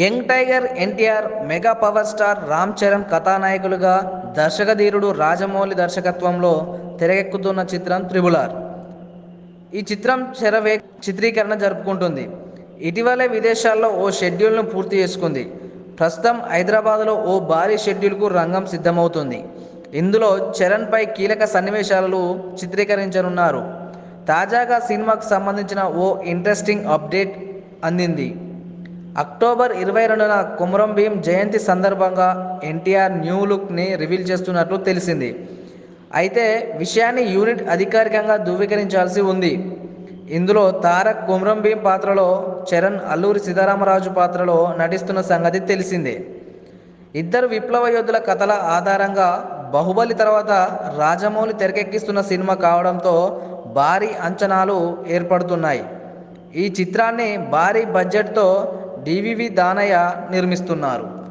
Young tiger NTR mega power star Ram Charan కథానాయకులుగా దర్శకధీరుడు రాజమౌళి దర్శకత్వంలో తెరకెక్కుతున్న చిత్రం త్రిబులార్. ఈ చిత్రం చెరవే చిత్రీకరణ జరుపుకుంటుంది. ఇటీవలే విదేశాల్లో ఓ షెడ్యూల్ను పూర్తి చేసుకుంది. ప్రస్తుతం హైదరాబాద్లో ఓ భారీ షెడ్యూల్కు రంగం సిద్ధమవుతుంది. ఇందులో చరణ్పై కీలక సన్నివేశాలు చిత్రీకరించనున్నారు. తాజాగా సినిమాకు సంబంధించిన ఓ ఇంట్రెస్టింగ్ అప్డేట్ అందింది. అక్టోబర్ ఇరవై రెండున కుమరం భీం జయంతి సందర్భంగా ఎన్టీఆర్ న్యూ లుక్ని రివీల్ చేస్తున్నట్లు తెలిసింది. అయితే విషయాన్ని యూనిట్ అధికారికంగా ధృవీకరించాల్సి ఉంది. ఇందులో తారక్ కుమరం భీం పాత్రలో చరణ్ అల్లూరి సీతారామరాజు పాత్రలో నటిస్తున్న సంగతి తెలిసిందే. ఇద్దరు విప్లవ యోధుల కథల ఆధారంగా బాహుబలి తర్వాత రాజమౌళి తెరకెక్కిస్తున్న సినిమా కావడంతో భారీ అంచనాలు ఏర్పడుతున్నాయి. ఈ చిత్రాన్ని భారీ బడ్జెట్తో డివివి దానయ్య నిర్మిస్తున్నారు.